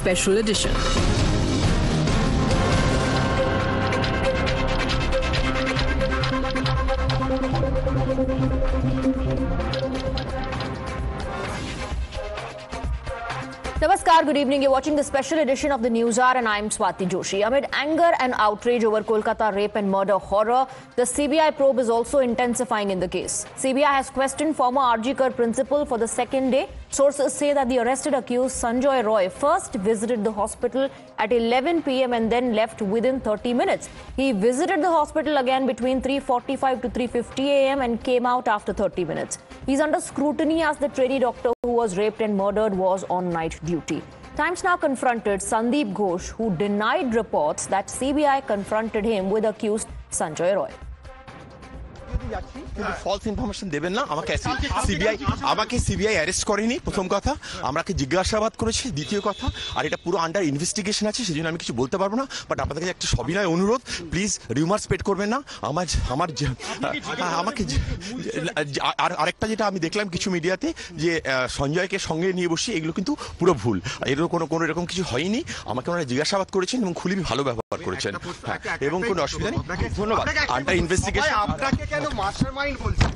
special edition. Namaskar, good evening. You're watching the special edition of the News Hour and I'm Swati Joshi. Amid anger and outrage over Kolkata rape and murder horror, the CBI probe is also intensifying in the case. CBI has questioned former RG Kar principal for the second day. Sources say that the arrested accused Sanjoy Roy first visited the hospital at 11 p.m. and then left within 30 minutes. He visited the hospital again between 3:45 to 3:50 a.m. and came out after 30 minutes. He's under scrutiny as the trainee doctor who was raped and murdered was on night duty. Times now confronted Sandeep Ghosh, who denied reports that CBI confronted him with accused Sanjoy Roy. কিন্তু false information দেবেন না আমাকে CBI আমাকে CBI arrest করেনি প্রথম কথা। আমাকে জিজ্ঞাসাবাদ করেছে দ্বিতীয় কথা আর এটা পুরো আন্ডার ইনভেস্টিগেশন আছে সেজন্য আমি কিছু বলতে পারব না বাট আপনাদের কাছে একটা সবিনয় অনুরোধ প্লিজ রিউমার স্প্রেড করবেন না। আমার আমার আমাকে আর আরেকটা যেটা আমি দেখলাম কিছু মিডিয়াতে যে সঞ্জয়কে সঙ্গে নিয়ে বসি এগুলো কিন্তু পুরো ভুল। এরকম কোনো কোনো এরকম কিছু হয়নি। আমাকে ওনারা জিজ্ঞাসাবাদ করেছেন এবং খুবই ভালো ব্যবহার করেছেন। হ্যাঁ এবং কোনো অসুবিধা নেই। ধন্যবাদ। আন্ডার ইনভেস্টিগেশন আপনাকে কেন মাস্টার মাইন্ড বলছে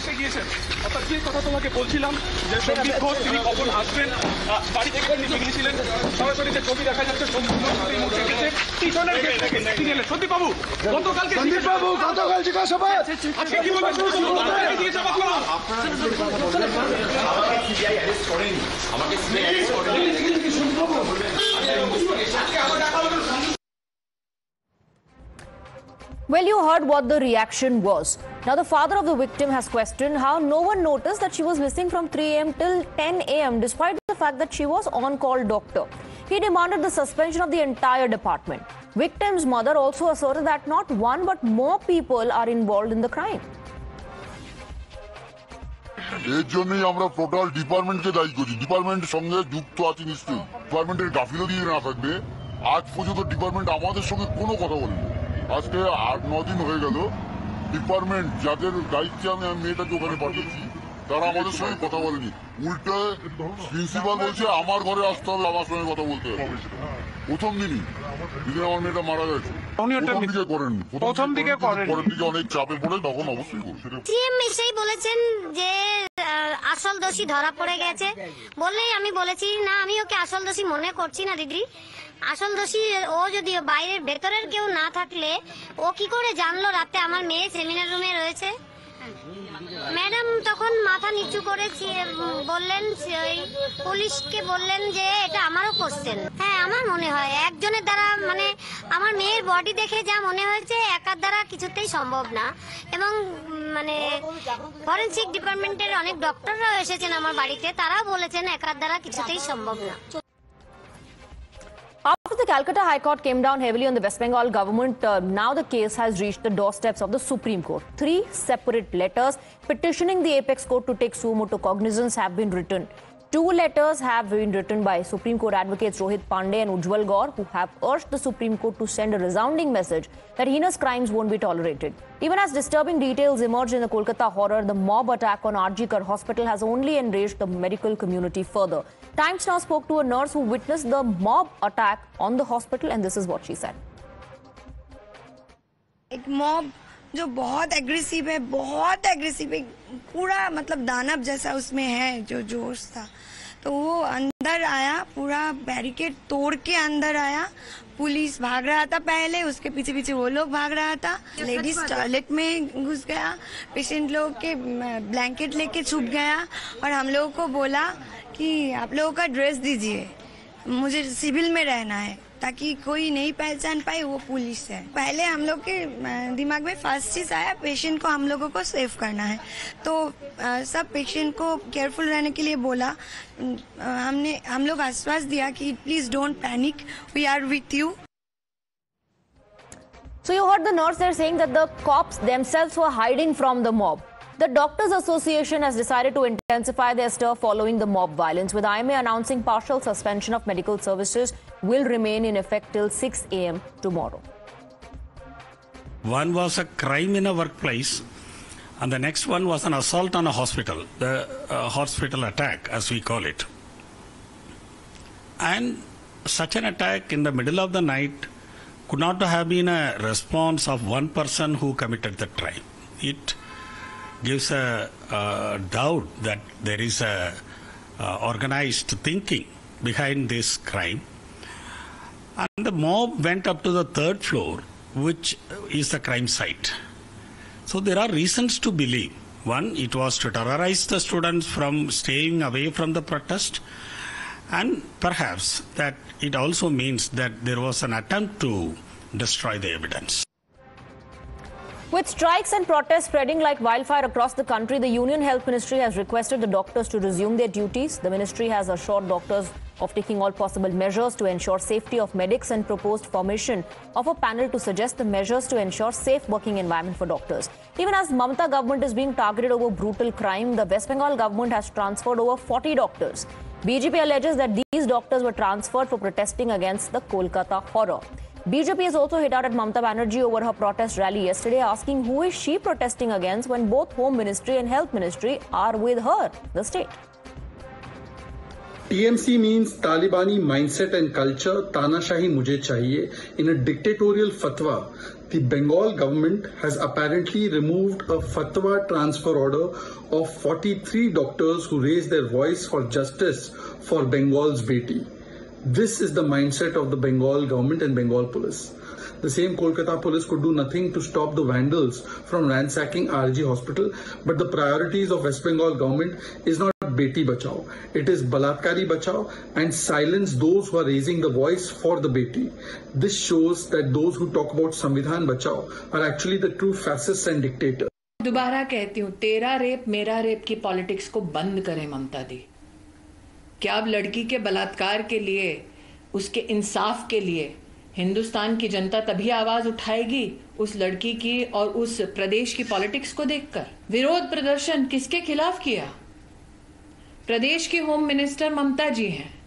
এসে গিয়েছেন। অর্থাৎ যে কথা তোমাকে বলছিলাম যে কখন আসবেন বাড়ি থেকে তিনি গিয়েছিলেন সরাসরি ছবি দেখা যাচ্ছে আমাকে Well, you heard what the reaction was. Now, the father of the victim has questioned how no one noticed that she was missing from 3 a.m. till 10 a.m. despite the fact that she was on call doctor. He demanded the suspension of the entire department. Victim's mother also asserted that not one but more people are involved in the crime. এর জন্যই আমরা total ডিপার্টমেন্টকে দায়ী করি ডিপার্টমেন্টের সঙ্গে যুক্ত আছে নিশ্চয়ই ডিপার্টমেন্টের গাফিলতি না থাকবে আজ পর্যন্ত ডিপার্টমেন্ট আমাদের সঙ্গে কোনো কথা বলেনি আজকে আট ন দিন হয়ে গেল। ডিপার্টমেন্ট যাদের দায়িত্বে আমি আমি মেয়েটাকে ওখানে পাঠিয়েছি তারা আমাদের সঙ্গে কথা বলেনি। উল্টে প্রিন্সিপাল বলছে আমার ঘরে আসতে হবে আমার সঙ্গে কথা বলতে হবে। প্রথম দিনই যেদিন আমার মেয়েটা মারা গেছে। উনি ওটা প্রথম দিকে করেন। প্রথম দিকে করেন। পরের দিকে অনেক চাপে পড়ে তখন অবশ্যই করবে সিএম এসেই বলেছেন যে আহ, আসল দোষী ধরা পড়ে গেছে। বললেই আমি বলেছি না আমি ওকে আসল দোষী মনে করছি না দিদি। আসল দোষী, ও যদি বাইরের ভেতরের কেউ না থাকলে, ও কি করে জানলো রাতে আমার মেয়ে সেমিনার রুমে রয়েছে? ম্যাডাম তখন মাথা নিচু করে বললেন পুলিশকে বললেন যে এটা আমারও কোশ্চেন হ্যাঁ আমার মনে হয়। একজনের দ্বারা মানে আমার মেয়ের বডি দেখে যা মনে হয়েছে, একার দ্বারা কিছুতেই সম্ভব না। এবং মানে ফরেন্সিক ডিপার্টমেন্টের অনেক ডক্টররাও এসেছেন আমার বাড়িতে, তারাও বলেছেন একার দ্বারা কিছুতেই সম্ভব না। After the Calcutta High Court came down heavily on the West Bengal government, uh, now the case has reached the doorsteps of the Supreme Court. Three separate letters petitioning the apex court to take suo motu cognizance have been written. Two letters have been written by Supreme Court advocates Rohit Pandey and Ujwal Gaur, who have urged the Supreme Court to send a resounding message that heinous crimes won't be tolerated. Even as disturbing details emerged in the Kolkata horror, the mob attack on RG Kar Hospital has only enraged the medical community further. Times now spoke to a nurse who witnessed the mob attack on the hospital, and this is what she said. A mob जो बहुत aggressive है बहुत aggressive है पूरा मतलब दानव जैसा उसमें है जो जोश था। तो वो अंदर आया पूरा बैरिकेड तोड़ के अंदर आया। पुलिस भाग रहा था पहले उसके पीछे पीछे वो लोग भाग रहा था। लेडीज़ टॉयलेट में घुस गया पेशेंट लोग के ब्लैंकेट लेके छुप गया और हम लोगों को बोला कि आप लोगों का ड्रेस दीजिए मुझे सिविल में रहना है। ताकि कोई नहीं पहचान पाए वो पुलिस है। पहले हम लोग के दिमाग में फ़र्स्ट चीज़ आया पेशेंट को हम लोगों को सेव करना है। तो अ, सब पेशेंट को केयरफुल रहने के लिए बोला। अ, हमने हम लोग आश्वास दिया कि please don't panic we are with you So you heard the nurse there saying that the cops themselves were hiding from the mob. The Doctors Association has decided to intensify their stir following the mob violence, with IMA announcing partial suspension of medical services will remain in effect till 6 a.m. tomorrow. One was a crime in a workplace, and the next one was an assault on a hospital, the uh, hospital attack, as we call it. And such an attack in the middle of the night could not have been a response of one person who committed the crime. It gives a, doubt that there is a organized thinking behind this crime. And the mob went up to the third floor, which is the crime site. So there are reasons to believe. One, it was to terrorize the students from staying away from the protest, and perhaps that it also means that there was an attempt to destroy the evidence. With strikes and protests spreading like wildfire across the country, the Union Health Ministry has requested the doctors to resume their duties. The ministry has assured doctors of taking all possible measures to ensure safety of medics and proposed formation of a panel to suggest the measures to ensure safe working environment for doctors. Even as Mamata government is being targeted over brutal crime, the West Bengal government has transferred over 40 doctors. BJP alleges that these doctors were transferred for protesting against the Kolkata horror. BJP has also hit out at Mamata Banerjee over her protest rally yesterday, asking who is she protesting against when both Home Ministry and Health Ministry are with her, the state. TMC means Talibani mindset and culture, Tanashahi Mujhe Chahiye. In a dictatorial fatwa, the Bengal government has apparently removed a fatwa transfer order of 43 doctors who raised their voice for justice for Bengal's Beti. This is the mindset of the Bengal government and Bengal police. The same Kolkata police could do nothing to stop the vandals from ransacking RG hospital, but the priorities of West Bengal government is not Beti Bachao. It is Balatkari Bachao and silence those who are raising the voice for the Beti. This shows that those who talk about Samvidhan Bachao are actually the true fascists and dictators. दोबारा कहती हूँ तेरा rape मेरा rape की politics को बंद करें ममता दी क्या अब लड़की के बलात्कार के लिए, उसके इंसाफ के लिए हिंदुस्तान की जनता तभी आवाज़ उठाएगी उस लड़की की और उस प्रदेश की पॉलिटिक्स को देखकर। विरोध प्रदर्शन किसके खिलाफ किया? प्रदेश की होम मिनिस्टर ममता जी हैं।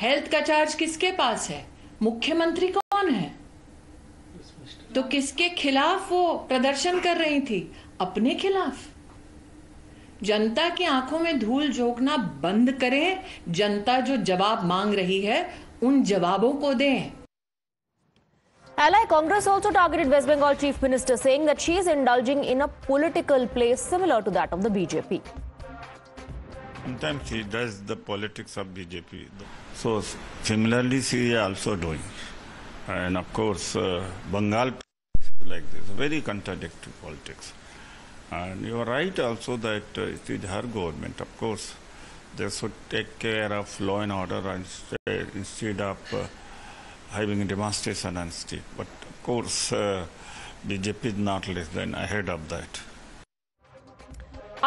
हेल्थ का चार्ज किसके पास है? मुख्यमंत्री कौन है? तो किसके खिलाफ वो प्रदर्शन कर रही थी? अपने खिलाफ। जनता की आँखों में धूल झोंकना बंद करें जनता जो जवाब मांग रही है उन जवाबों को दें Ally Congress also targeted West Bengal Chief Minister, saying that she is indulging in a political play similar to that of the BJP. Sometimes she does the politics of BJP. So similarly, she is also doing. And of course, uh, Bengal like this, very contradictory politics. And you are right also that uh, it is her government. Of course, they should take care of law and order instead, instead of uh, having demonstration and stuff. But of course, uh, BJP is not less than ahead of that.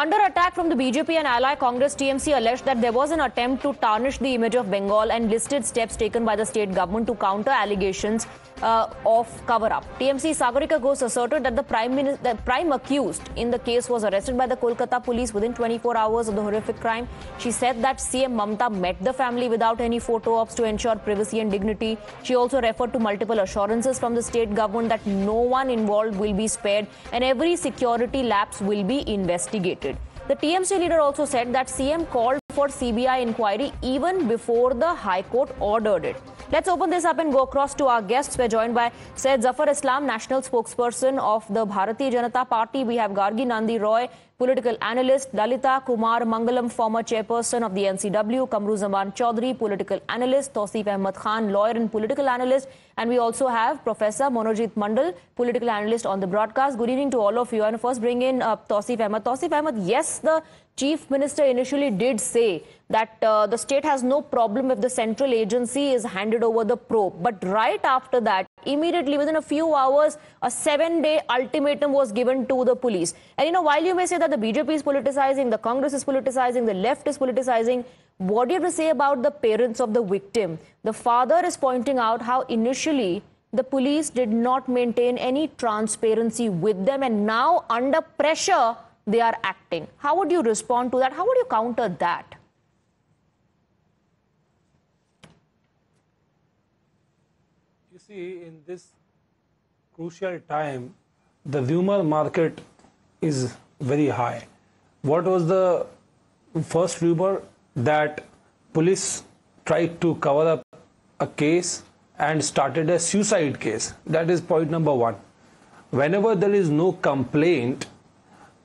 Under attack from the BJP and ally Congress, TMC alleged that there was an attempt to tarnish the image of Bengal and listed steps taken by the state government to counter allegations uh, of cover-up. TMC Sagarika Ghosh asserted that the prime, the prime accused in the case was arrested by the Kolkata police within 24 hours of the horrific crime. She said that CM Mamta met the family without any photo ops to ensure privacy and dignity. She also referred to multiple assurances from the state government that no one involved will be spared and every security lapse will be investigated. The TMC leader also said that CM called for CBI inquiry even before the High Court ordered it. Let's open this up and go across to our guests. We're joined by Syed Zafar Islam, national spokesperson of the Bharatiya Janata Party. We have Gargi Nandi Roy, political analyst, Lalita Kumar Mangalam, former chairperson of the NCW, Kamru Zaman Chaudhary, political analyst, Tausif Ahmad Khan, lawyer and political analyst, and we also have Professor Monojit Mandal, political analyst on the broadcast. Good evening to all of you. And first bring in uh, Tausif Ahmad. Tausif Ahmad, yes, the chief minister initially did say that uh, the state has no problem if the central agency is handed over the probe. But right after that, immediately within a few hours, a seven day ultimatum was given to the police. And you know, while you may say that the BJP is politicizing, the Congress is politicizing, the left is politicizing, what do you have to say about the parents of the victim? The father is pointing out how initially the police did not maintain any transparency with them, and now under pressure, they are acting. How would you respond to that? How would you counter that? You see, in this crucial time, the rumor market is very high. What was the first rumor that police tried to cover up a case and started a suicide case. That is point number one. Whenever there is no complaint,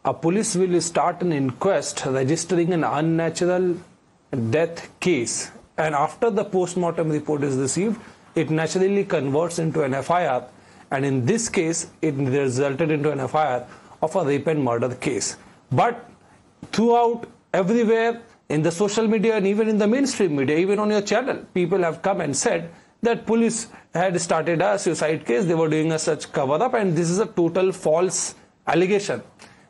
a police will start an inquest registering an unnatural death case. And after the post-mortem report is received, it naturally converts into an FIR. And in this case, it resulted into an FIR of a rape and murder case. But throughout, everywhere, in the social media and even in the mainstream media, even on your channel, people have come and said that police had started a suicide case, they were doing a such cover up, and this is a total false allegation.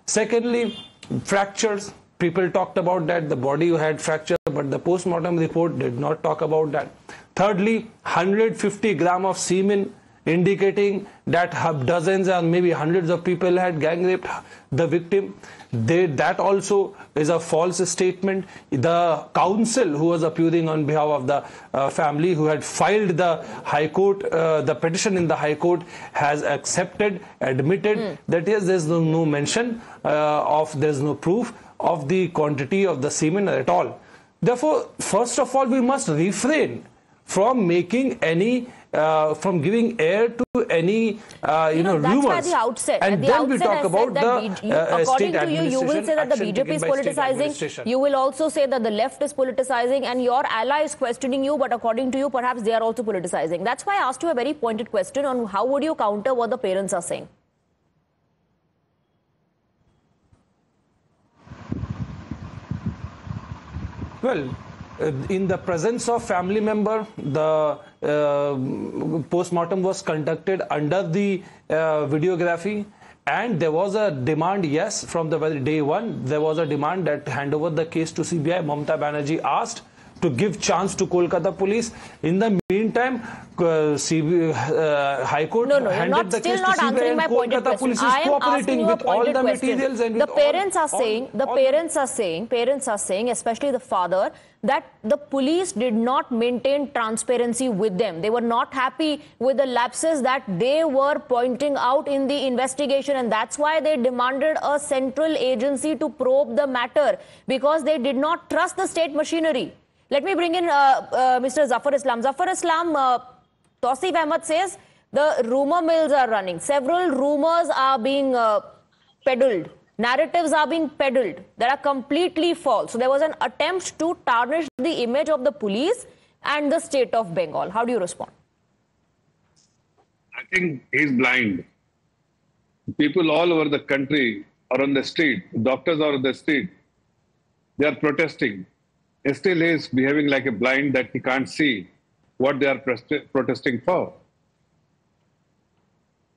Secondly, fractures. People talked about that the body had fracture, but the post-mortem report did not talk about that. Thirdly, 150 gram of semen indicating that dozens or maybe hundreds of people had gang raped the victim. They, that also is a false statement. The counsel who was appearing on behalf of the uh, family who had filed the High Court, uh, the petition in the High Court has accepted, admitted mm. that yes, there's no, no mention uh, of, there's no proof of the quantity of the semen at all. Therefore, first of all, we must refrain from making any uh, from giving air to any uh, you, you, know, know rumors. the outset. And at the then outset we talk about the, uh, according to you, you will say that the BJP is politicizing. You will also say that the left is politicizing, and your ally is questioning you. But according to you, perhaps they are also politicizing. That's why I asked you a very pointed question on how would you counter what the parents are saying. Well, uh, in the presence of family member, the uh, post-mortem was conducted under the uh, videography and there was a demand, yes, from the very day one, there was a demand that hand over the case to CBI. Mamta Banerjee asked to give chance to Kolkata police. In the meantime, uh, CBI, uh, High Court no, no, handed not, the still case not to CBI and my Kolkata police is cooperating with all the question. materials and the parents all, are saying, all, the all parents are saying, parents are saying, especially the father, that the police did not maintain transparency with them. They were not happy with the lapses that they were pointing out in the investigation, and that's why they demanded a central agency to probe the matter because they did not trust the state machinery. Let me bring in uh, uh, Mr. Zafar Islam. Zafar Islam, uh, Tausif Ahmed says the rumor mills are running. Several rumors are being uh, peddled. Narratives are being peddled that are completely false. So there was an attempt to tarnish the image of the police and the state of Bengal. How do you respond? I think he's blind. People all over the country are on the street, doctors are on the street, they are protesting still is behaving like a blind that he can't see what they are protesting for.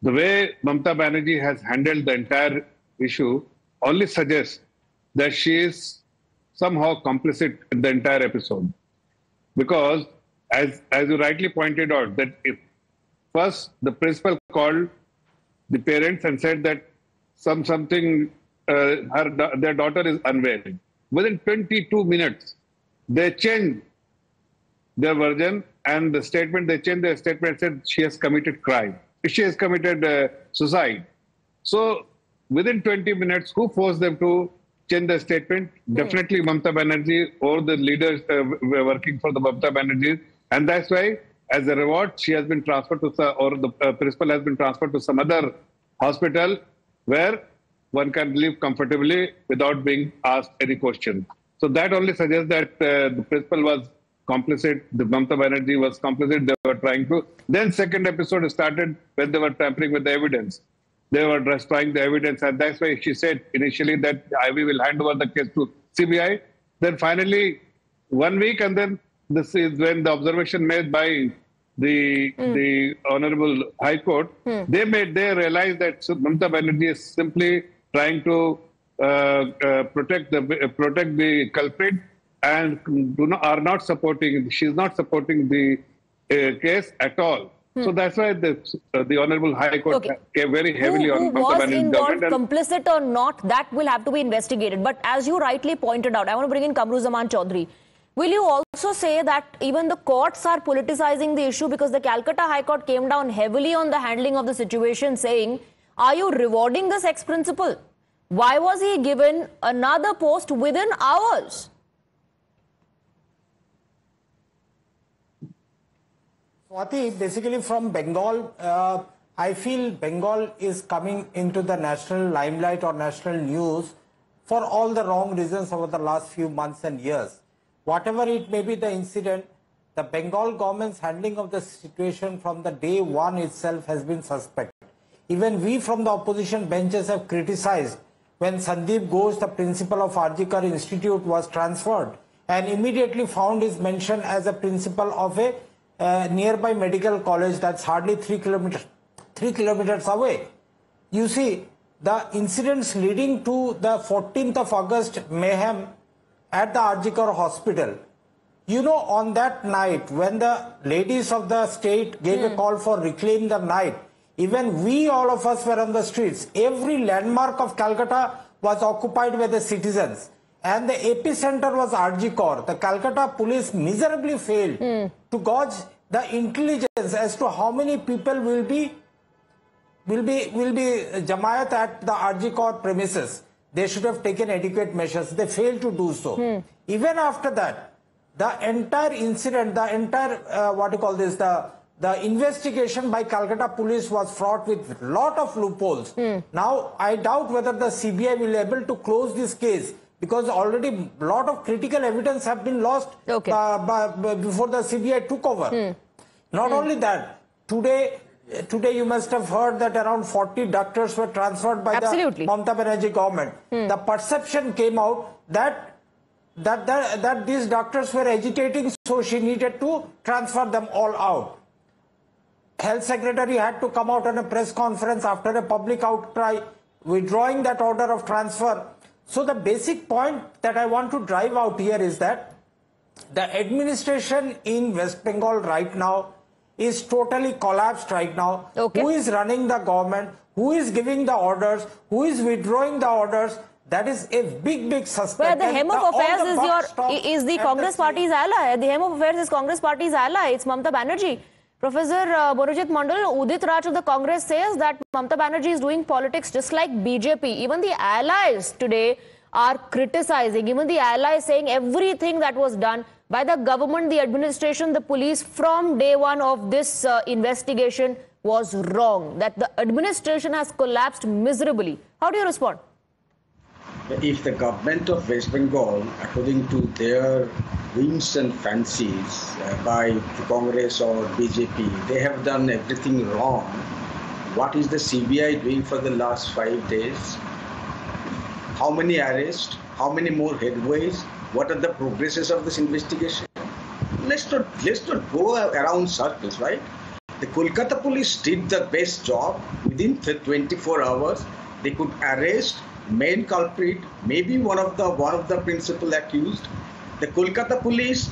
The way Mamta Banerjee has handled the entire issue only suggests that she is somehow complicit in the entire episode. Because, as, as you rightly pointed out, that if first the principal called the parents and said that some something uh, her their daughter is unwell. Within 22 minutes, they changed their version and the statement, they changed their statement said she has committed crime. She has committed uh, suicide. So within 20 minutes, who forced them to change the statement? Mm. Definitely Mamta Banerjee or the leaders uh, working for the Mamta Banerjee. And that's why, as a reward, she has been transferred to, or the uh, principal has been transferred to some other hospital where one can live comfortably without being asked any question. So that only suggests that uh, the principal was complicit, the Mamta Banerjee was complicit, they were trying to. Then second episode started when they were tampering with the evidence. They were destroying the evidence and that's why she said initially that Ivy will hand over the case to CBI. Then finally, one week and then this is when the observation made by the mm. the Honorable High Court, mm. they made they realized that Mamta Banerjee is simply trying to protect the uh, protect the culprit and do not, are not supporting. She's not supporting the case at all. Hmm. So that's why the uh, the Honorable High Court okay. came very heavily who, on who was involved, complicit or not, that will have to be investigated. But as you rightly pointed out, I want to bring in Kamruzaman Chaudhary. Will you also say that even the courts are politicizing the issue because the Calcutta High Court came down heavily on the handling of the situation, saying, "Are you rewarding this ex-principal?" Why was he given another post within hours? Swati, basically from Bengal, uh, I feel Bengal is coming into the national limelight or national news for all the wrong reasons over the last few months and years. Whatever it may be the incident, the Bengal government's handling of the situation from the day one itself has been suspect. Even we from the opposition benches have criticized when Sandeep Ghosh, the principal of RG Kar Institute, was transferred and immediately found his mention as a principal of a uh, nearby medical college that's hardly three kilometers, three kilometers away. You see, the incidents leading to the 14th of August mayhem at the RG Kar hospital. You know, on that night, when the ladies of the state gave a call for reclaim the night, even we, all of us were on the streets. Every landmark of Calcutta was occupied by the citizens. And the epicenter was RG Arjikor. The Calcutta police miserably failed to gauge the intelligence as to how many people will be will be will be Jamaat at the RG Arjikor premises. They should have taken adequate measures. They failed to do so. Even after that, the entire incident, the entire uh, what you call this, the the investigation by Calcutta police was fraught with lot of loopholes. Hmm. Now, I doubt whether the CBI will be able to close this case because already a lot of critical evidence have been lost uh, by- by- before the CBI took over. Hmm. Not hmm. only that, today, eh, today you must have heard that around 40 doctors were transferred by Absolutely. the Mamata Banerjee government. The perception came out that that, that that these doctors were agitating, so she needed to transfer them all out. Health Secretary had to come out on a press conference after a public outcry, withdrawing that order of transfer. So the basic point that I want to drive out here is that the administration in West Bengal right now is totally collapsed right now. Okay. Who is running the government? Who is giving the orders? Who is withdrawing the orders? That is a big, big suspect. Where the hem of all affairs the is your is the Congress party's ally. The hem of affairs is Congress party's ally. It's Mamta Banerjee. Professor uh, Monojit Mandal, Udit Raj of the Congress says that Mamta Banerjee is doing politics just like BJP. Even the allies today are criticizing. Even the allies saying everything that was done by the government, the administration, the police from day one of this uh, investigation was wrong. That the administration has collapsed miserably. How do you respond? If the government of West Bengal, according to their whims and fancies uh, by Congress or BJP, they have done everything wrong. What is the CBI doing for the last five days? How many arrests? How many more headways? What are the progresses of this investigation? Let's not let's not go around circles, right? The Kolkata police did the best job within th- 24 hours. They could arrest main culprit, maybe one of the one of the principal accused. The Kolkata police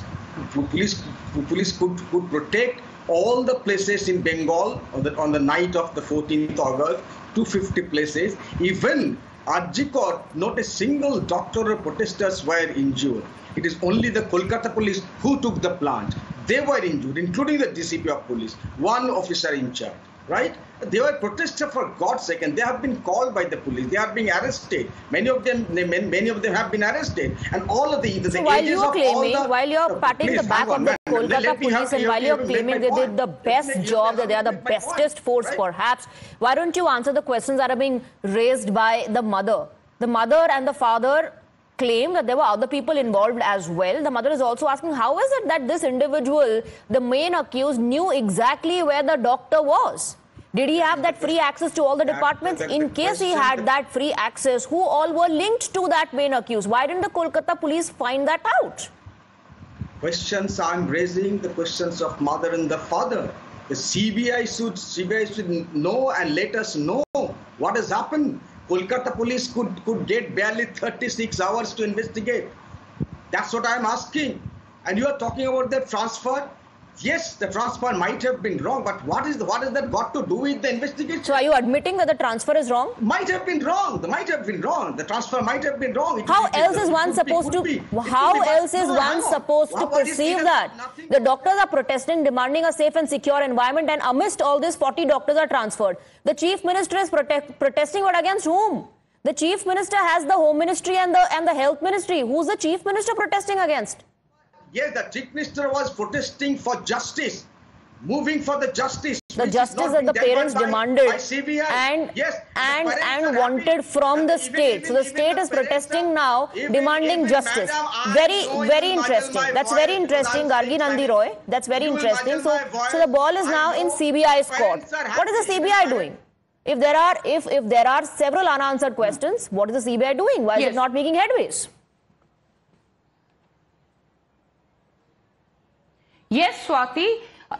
police police could, could protect all the places in Bengal on the on the night of the 14th August, 250 places. Even RG Kar, not a single doctor or protesters were injured. It is only the Kolkata police who took the plant. They were injured, including the DCP of police, one officer in charge, right? They were protesters for God's sake, and they have been called by the police. They are being arrested. Many of them, many, many of them have been arrested, and all of the, the So while you are claiming, the- while you are uh, patting Please, the back on, of the man. Kolkata let me have- police and you while you are claiming they did the best me- job, that they are the let me make my bestest force perhaps, why don't you answer the questions that are being raised by the mother? The mother and the father claim that there were other people involved as well. The mother is also asking how is it that this individual, the main accused, knew exactly where the doctor was? Did he have that free access to all the departments? In case he had that free access, who all were linked to that main accused? Why didn't the Kolkata police find that out? questions I'm raising, the questions of mother and the father. The CBI should CBI should know and let us know what has happened. Kolkata police could, could get barely 36 hours to investigate. That's what I'm asking. And you are talking about the transfer. Yes, the transfer might have been wrong, but what is the, what has that got to do with the investigation? So are you admitting that the transfer is wrong? Might have been wrong. The might have been wrong. The transfer might have been wrong. It- How else is one could be- supposed to? be. How else is one supposed to What- what is- it perceive that? nothing- The doctors are protesting, demanding a safe and secure environment, and amidst all this, 40 doctors are transferred. The chief minister is protect, protesting, but against whom? The chief minister has the home ministry and the and the health ministry. Who's the chief minister protesting against? Yes, the chief minister was protesting for justice. moving for the justice. The which justice that the parents by- demanded by CBI. and yes, and parents and are happy wanted from the that state. even- so the state is parents protesting are- now, even- demanding even justice. madam, Very very interesting. That's very interesting, I'm Gargi Nandi. Roy. That's very interesting. So so the ball is now in CBI's court. What is the happy. CBI doing? If there are if if there are several unanswered questions, what is the CBI doing? Why is it not making headways? Yes, Swati,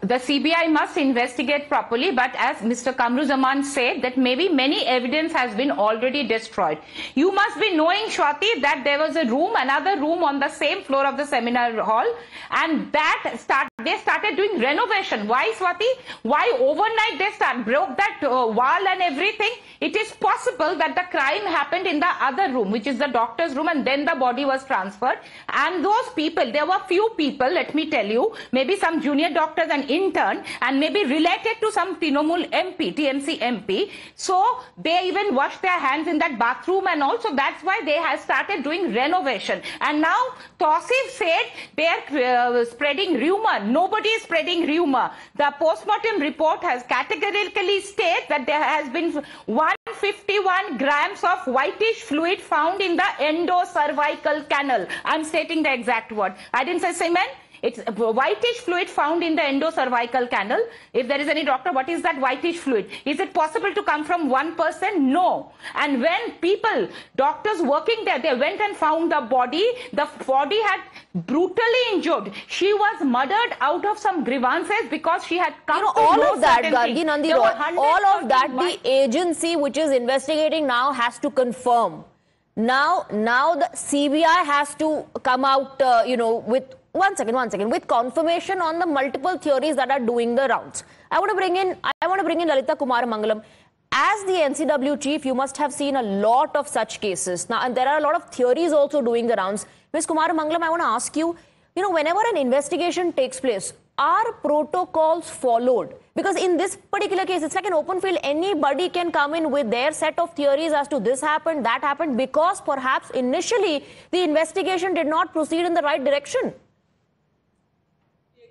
the CBI must investigate properly, but as Mr. Kamruzaman said, that maybe many evidence has been already destroyed. You must be knowing, Swati, that there was a room, another room on the same floor of the seminar hall, and that start they started doing renovation. Why, Swati? Why overnight they start broke that uh, wall and everything? It is possible that the crime happened in the other room, which is the doctor's room, and then the body was transferred. And those people, there were few people, let me tell you, maybe some junior doctors and intern, and maybe related to some Trinamool MP, TMC MP. So they even washed their hands in that bathroom, and also that's why they have started doing renovation. And now Tosif said they are uh, spreading rumor. Nobody is spreading rumor. The postmortem report has categorically stated that there has been 151 grams of whitish fluid found in the endocervical canal. I'm stating the exact word. I didn't say semen. It's a whitish fluid found in the endocervical canal. If there is any doctor, what is that whitish fluid? Is it possible to come from one person? No. And when people, doctors working there, they went and found the body, the body had brutally injured. She was murdered out of some grievances because she had come you know, all of that. Gargi Nandi all of that the agency which is investigating now has to confirm. Now, now the CBI has to come out, uh, you know, with one second, one second, with confirmation on the multiple theories that are doing the rounds. I want to bring in, I want to bring in Lalita Kumar Mangalam. As the NCW chief, you must have seen a lot of such cases now, and there are a lot of theories also doing the rounds. Ms. Kumar Mangalam, I want to ask you, you know, whenever an investigation takes place, are protocols followed? Because in this particular case, it's like an open field. Anybody can come in with their set of theories as to this happened, that happened, because perhaps initially the investigation did not proceed in the right direction.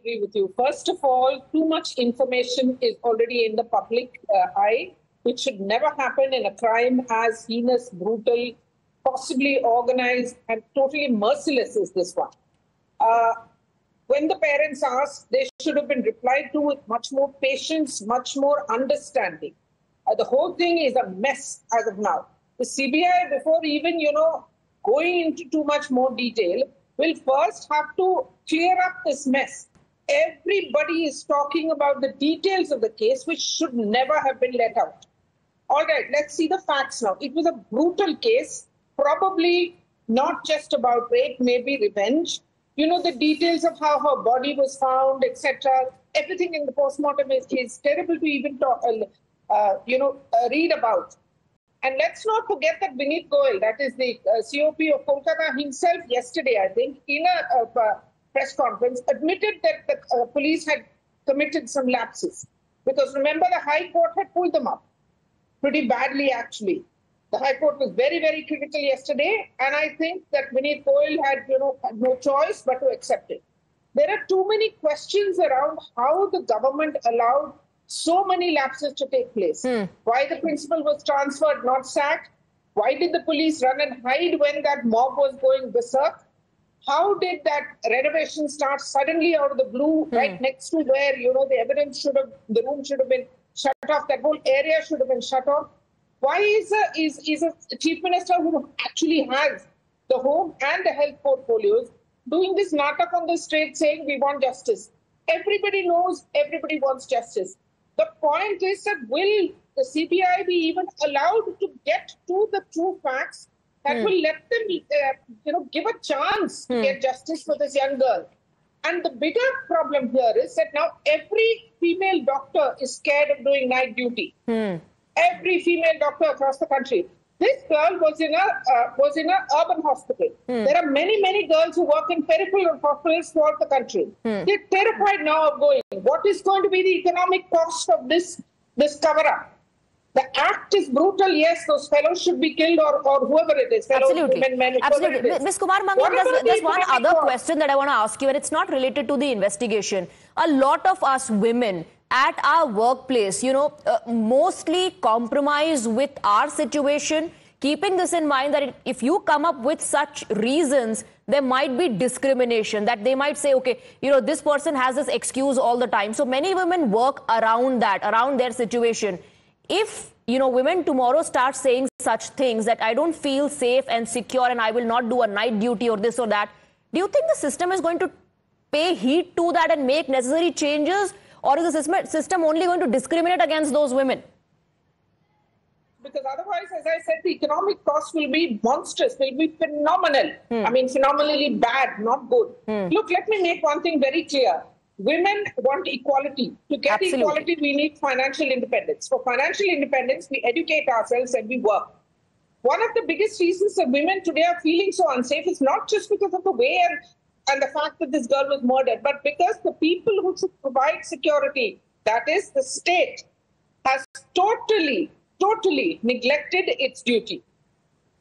Agree with you. First of all, too much information is already in the public uh, eye, which should never happen in a crime as heinous, brutal, possibly organized, and totally merciless as this one. Uh, when the parents asked, they should have been replied to with much more patience, much more understanding. Uh, the whole thing is a mess as of now. The CBI, before even you know going into too much more detail, will first have to clear up this mess. Everybody is talking about the details of the case, which should never have been let out. All right, let's see the facts now. It was a brutal case, probably not just about rape, maybe revenge. You know, the details of how her body was found, etc. Everything in the postmortem is, is terrible to even talk, uh, uh, you know, uh, read about. And let's not forget that Vineet Goyal, that is the uh, COP of Kolkata himself, yesterday, I think, in a uh, uh, press conference, admitted that the uh, police had committed some lapses. Because remember, the High Court had pulled them up pretty badly, actually. The High Court was very, very critical yesterday, and I think that Vineet Goyal had, you know, had no choice but to accept it. There are too many questions around how the government allowed so many lapses to take place. Why the principal was transferred, not sacked? Why did the police run and hide when that mob was going berserk? How did that renovation start suddenly out of the blue, hmm. right next to where you know the evidence should have, the room should have been shut off, that whole area should have been shut off? Why is a is is a chief minister who actually has the home and the health portfolios doing this natak on the street saying we want justice? Everybody knows everybody wants justice. The point is that will the CBI be even allowed to get to the true facts that Hmm. will let them, uh, you know, give a chance to get justice for this young girl? And the bigger problem here is that now every female doctor is scared of doing night duty. Every female doctor across the country. This girl was in a uh, was in a urban hospital. There are many many girls who work in peripheral hospitals throughout the country. They're terrified now of going. What is going to be the economic cost of this this cover up? The act is brutal. Yes, those fellows should be killed, or, or whoever it is. Fellows, Absolutely. women, men, Absolutely. Ms. Kumar Mangalam, there's, there's one other question that I want to ask you, and it's not related to the investigation. A lot of us women at our workplace, you know, uh, mostly compromise with our situation, keeping this in mind that if you come up with such reasons, there might be discrimination, that they might say, okay, you know, this person has this excuse all the time. So many women work around that, around their situation. If you know, women tomorrow start saying such things that I don't feel safe and secure and I will not do a night duty or this or that. Do you think the system is going to pay heed to that and make necessary changes? Or is the system, system only going to discriminate against those women? because otherwise, as I said, the economic cost will be monstrous, will be phenomenal. Hmm. I mean, phenomenally bad, not good. Hmm. Look, let me make one thing very clear. Women want equality. To get Absolutely. equality, we need financial independence. For financial independence, we educate ourselves and we work. One of the biggest reasons that women today are feeling so unsafe is not just because of the way and, and the fact that this girl was murdered, but because the people who should provide security, that is the state, has totally, totally neglected its duty.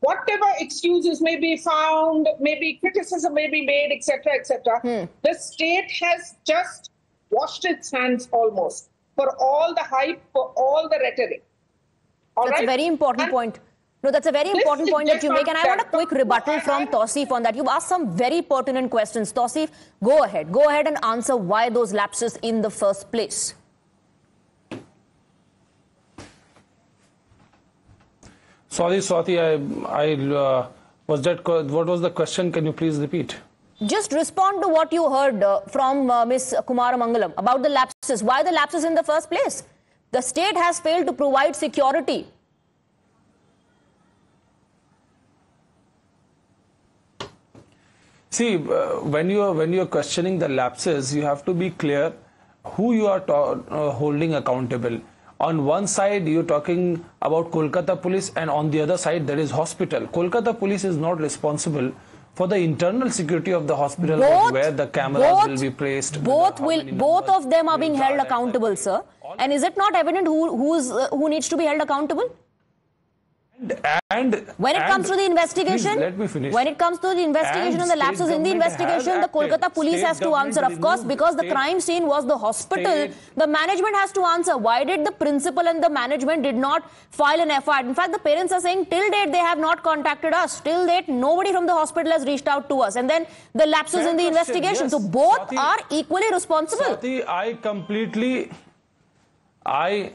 Whatever excuses may be found, maybe criticism may be made, etc., etc., hmm. the state has just washed its hands almost for all the hype, for all the rhetoric. All that's right? a very important And point. No, that's a very important point that you make, and I want a quick rebuttal from Tosif on that. You've asked some very pertinent questions. Tosif, go ahead. Go ahead and answer why those lapses in the first place. Sorry, Swati, I, I uh, was that. What was the question? Can you please repeat? Just respond to what you heard uh, from uh, Ms. Kumara Mangalam about the lapses. Why the lapses in the first place? The state has failed to provide security. See, uh, when you are when you are questioning the lapses, you have to be clear who you are ta- uh, holding accountable. On one side, you're talking about Kolkata police, and on the other side, there is hospital. Kolkata police is not responsible for the internal security of the hospital, Both- where the cameras both- will be placed. Both will, both of them are being held accountable, sir. And is it not evident who who's uh, who needs to be held accountable? And When it and- comes to the investigation, let me finish. when it comes to the investigation And and the lapses in the investigation, the. Kolkata police has to answer. Of course, because the crime scene was the hospital, the management has to answer. Why did the principal and the management did not file an FIR? In fact, the parents are saying till date they have not contacted us. Till date, nobody from the hospital has reached out to us. And then the lapses Fair in the question, investigation. yes. So both Swati- are equally responsible. Swati, I completely, I,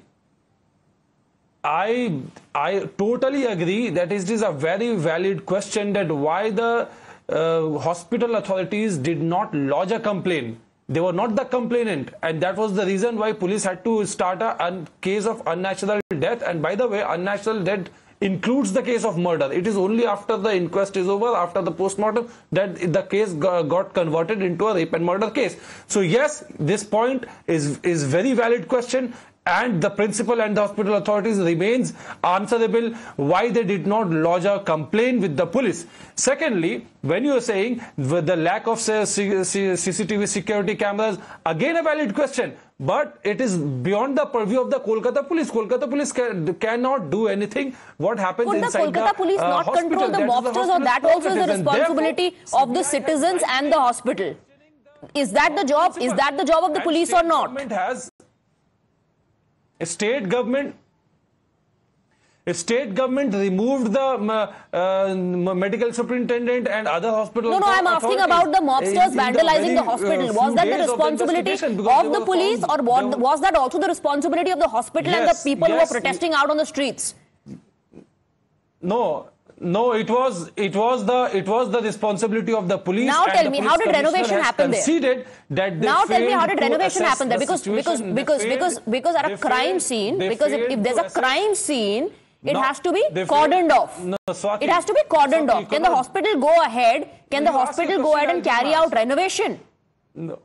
I, I totally agree that it is a very valid question that why the uh, hospital authorities did not lodge a complaint. They were not the complainant, and that was the reason why police had to start a un- case of unnatural death. And by the way, unnatural death includes the case of murder. It is only after the inquest is over, after the postmortem, that the case got converted into a rape and murder case. So yes, this point is is very valid question. And the principal and the hospital authorities remains answerable why they did not lodge a complaint with the police. Secondly, when you are saying with the lack of say, CCTV security cameras, again a valid question. But it is beyond the purview of the Kolkata police. Kolkata police can, cannot do anything. What happens Could the inside Kolkata the police uh, not hospital, control the mobsters, or that also is the. And therefore- responsibility of the citizens and the hospital? Is that the job? Is that the job of the police or not? Government has a state government. A state government removed the uh, um, medical superintendent and other hospital. No, no, I'm asking about the mobsters in- in the vandalizing the very, uh, hospital. few Was that the days of responsibility of the police, or was, was that also the responsibility of the hospital and the Yes, people who yes, were protesting out on the streets? No, no, it was it was the it was the responsibility of the police. Now tell me, how did renovation happen there? conceded That now tell me, how did renovation happen there? the Because because because because because at a crime scene, because if, if there's a crime scene, it No, has to be failed- cordoned off. No, Swati, it has to be cordoned Swati, off. Can the hospital go ahead? Can the You ask a hospital go ahead and carry out renovation? No,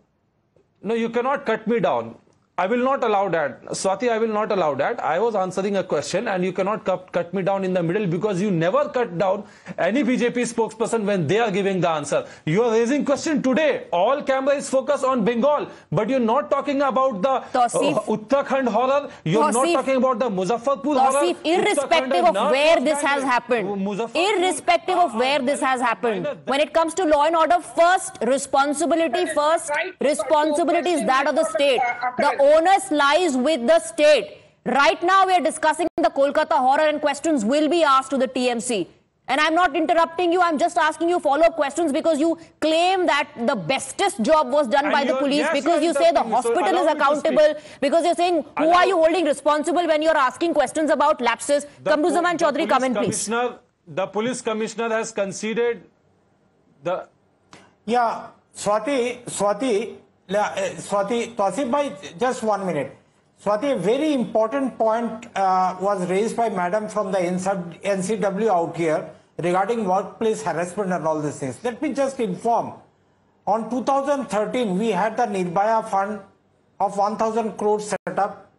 no, you cannot cut me down. I will not allow that. Swati, I will not allow that. I was answering a question and you cannot cut, cut me down in the middle because you never cut down any BJP spokesperson when they are giving the answer. You are raising question today. All camera is focused on Bengal, but you're not talking about the uh, Uttarakhand horror. You're not talking about the Muzaffarpur horror. Tausif, irrespective of where this has happened, irrespective of where this has happened, when it comes to law and order, first responsibility first, responsibility is that of the state. The onus lies with the state. Right now, we are discussing the Kolkata horror, and questions will be asked to the TMC. And I'm not interrupting you, I'm just asking you follow up questions because you claim that the bestest job was done And by the police yes, because you're say the interrupting me, so hospital is allow me to speak. accountable, because you're saying who Allow- are you holding responsible when you're asking questions about lapses? The Kamruzaman Chaudhary, police come in, please. commissioner- The police commissioner has conceded the Yeah, Swati, Swati, la- Swati, Touseef bhai, just one minute. Swati, a very important point uh, was raised by Madam from the NCW out here regarding workplace harassment and all these things. Let me just inform. On 2013, we had the Nirbhaya Fund of 1,000 crores set up.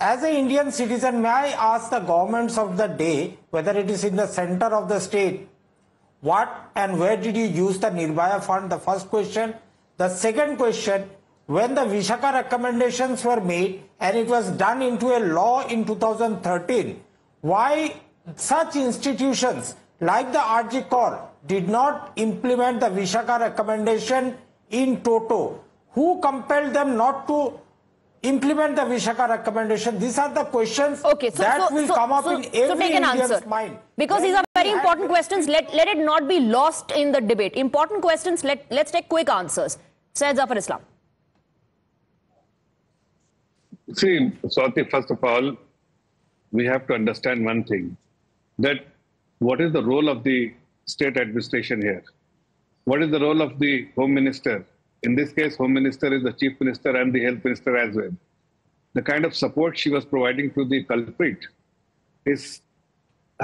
As an Indian citizen, may I ask the governments of the day, whether it is in the center of the state, what and where did you use the Nirbhaya fund? The first question. The second question, when the Vishaka recommendations were made and it was done into a law in 2013, why such institutions like the RG Kar did not implement the Vishaka recommendation in toto? Who compelled them not to implement the Vishaka recommendation? These are the questions Okay, so, that so, will so, come up in every Indian's answer. mind. Because When these are we very important questions. Let, let it not be lost in the debate. Important questions, let, let's take quick answers. Syed Zafar Islam. See, Swati, first of all, we have to understand one thing that what is the role of the state administration here? What is the role of the home minister? In this case, home minister is the chief minister and the health minister as well. The kind of support she was providing to the culprit is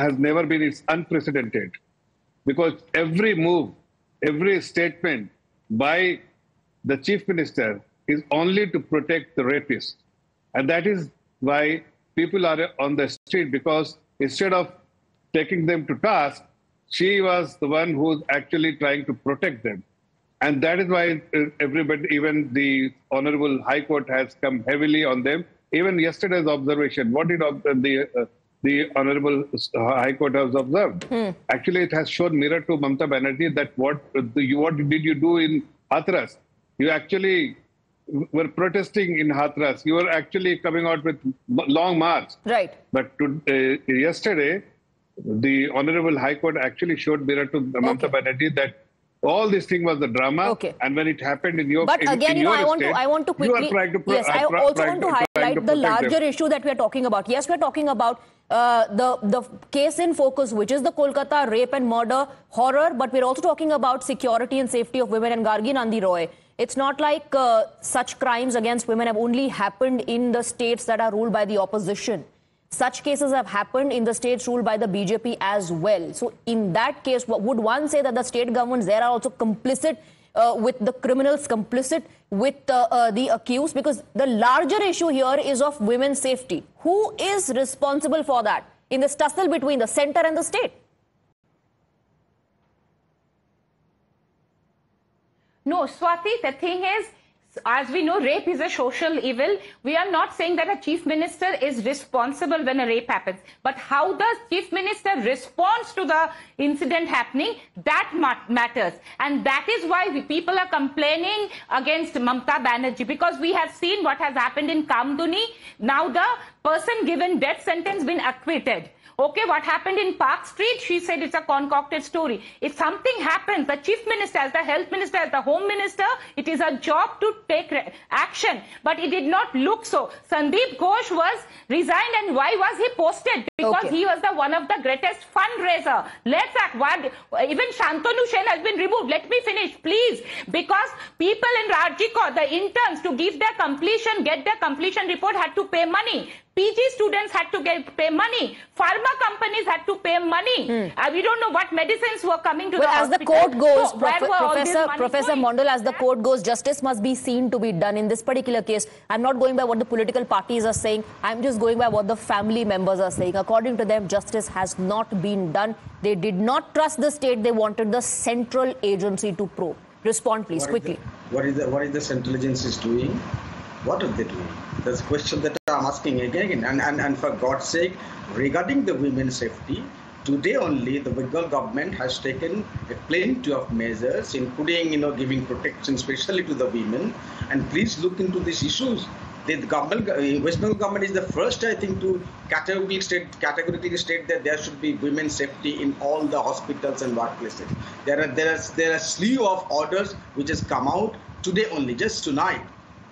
has never been it's unprecedented because every move, every statement by the chief minister is only to protect the rapist. And that is why people are on the street because instead of taking them to task, she was the one who's actually trying to protect them. And that is why everybody, even the Honorable High Court has come heavily on them. Even yesterday's observation, what did the uh, the Honorable uh, High Court has observed? Actually, it has shown mirror to Mamata Banerjee that what the, you, what did you do in Hathras? You actually were protesting in Hathras. You were actually coming out with long march. Right. But to, uh, yesterday, the Honorable High Court actually showed mirror to Mamata Banerjee that all this thing was a drama. Okay. And when it happened in your But in, again, in you know, I want to, I want to quickly. to yes, I also want to to- highlight to the larger them. issue that we are talking about. Yes, we are talking about uh, the the case in focus, which is the Kolkata rape and murder horror, but we're also talking about security and safety of women and Gargi Nandi Roy. It's not like uh, such crimes against women have only happened in the states that are ruled by the opposition. Such cases have happened in the states ruled by the BJP as well. So, in that case, would one say that the state governments there are also complicit uh, with the criminals, complicit with uh, uh, the accused? Because the larger issue here is of women's safety. Who is responsible for that in this tussle between the center and the state? No, Swati, the thing is, as we know, rape is a social evil. We are not saying that a chief minister is responsible when a rape happens. But how the chief minister responds to the incident happening, that matters. And that is why people are complaining against Mamata Banerjee because we have seen what has happened in Kamduni. Now the person given death sentence been acquitted. Okay, what happened in Park Street? She said it's a concocted story. If something happens, the chief minister, as the health minister, as the home minister, it is a job to take action. But it did not look so. Sandeep Ghosh was resigned and why was he posted? because Okay. he was the one of the greatest fundraiser. Let's act. What, even Shantanu Sen has been removed. Let me finish, please. Because people in RG Kar, the interns, to give their completion, get their completion report, had to pay money. PG students had to get pay money. Pharma companies had to pay money. Uh, we don't know what medicines were coming to. Well, the as the court goes, So Prof- were Professor Professor going? Mandal, as the court goes, justice must be seen to be done in this particular case. I'm not going by what the political parties are saying. I'm just going by what the family members are saying. According to them, justice has not been done. They did not trust the state. They wanted the central agency to probe. Respond, please, What is quickly. the- what is the what is the central agencies doing? What are they doing? That's a question that I'm asking again. And, and, and for God's sake, regarding the women's safety, today only the Bengal government has taken a plenty of measures, including you know giving protection especially to the women. And please look into these issues. The government, uh, West Bengal government is the first, I think, to categorically state, categorically state that there should be women's safety in all the hospitals and workplaces. There are there are there are slew of orders which has come out today only, just tonight.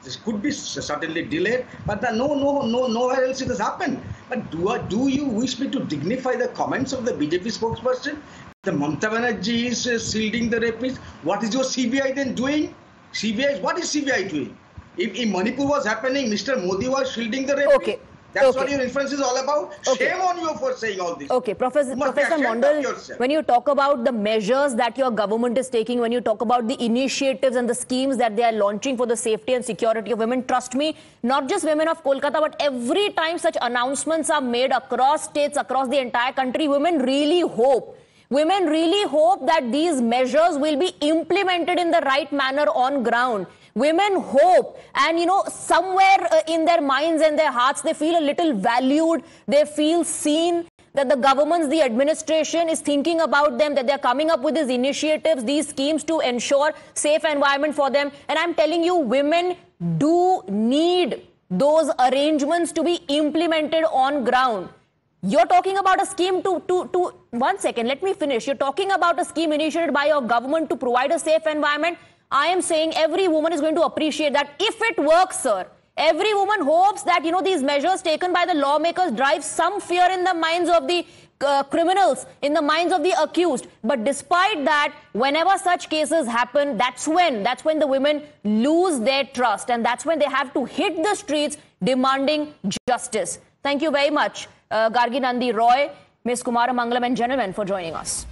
This could be certainly delayed, but the, no, no, no, nowhere else it has happened. But do I, do you wish me to dignify the comments of the BJP spokesperson? The Mamata Banerjee is uh, shielding the rapists. What is your CBI then doing? CBI, what is CBI doing? If, if Manipur was happening, Mr. Modi was shielding the rapists. Okay. That's Okay. what your inference is all about. Okay. Shame on you for saying all this. Okay, Professor, You must be Professor Mandal, when you talk about the measures that your government is taking, when you talk about the initiatives and the schemes that they are launching for the safety and security of women, trust me, not just women of Kolkata, but every time such announcements are made across states, across the entire country, women really hope. Women really hope that these measures will be implemented in the right manner on ground. Women hope, and you know, somewhere uh, in their minds and their hearts, they feel a little valued, they feel seen, that the governments, the administration is thinking about them, that they're coming up with these initiatives, these schemes to ensure safe environment for them. And I'm telling you, women do need those arrangements to be implemented on ground. You're talking about a scheme to, to, to, one second, let me finish. You're talking about a scheme initiated by your government to provide a safe environment. I am saying every woman is going to appreciate that if it works, sir. Every woman hopes that, you know, these measures taken by the lawmakers drive some fear in the minds of the uh, criminals, in the minds of the accused. But despite that, whenever such cases happen, that's when, that's when the women lose their trust. And that's when they have to hit the streets demanding justice. Thank you very much, uh, Gargi Nandi Roy, Ms. Kumaramangalam and gentlemen for joining us.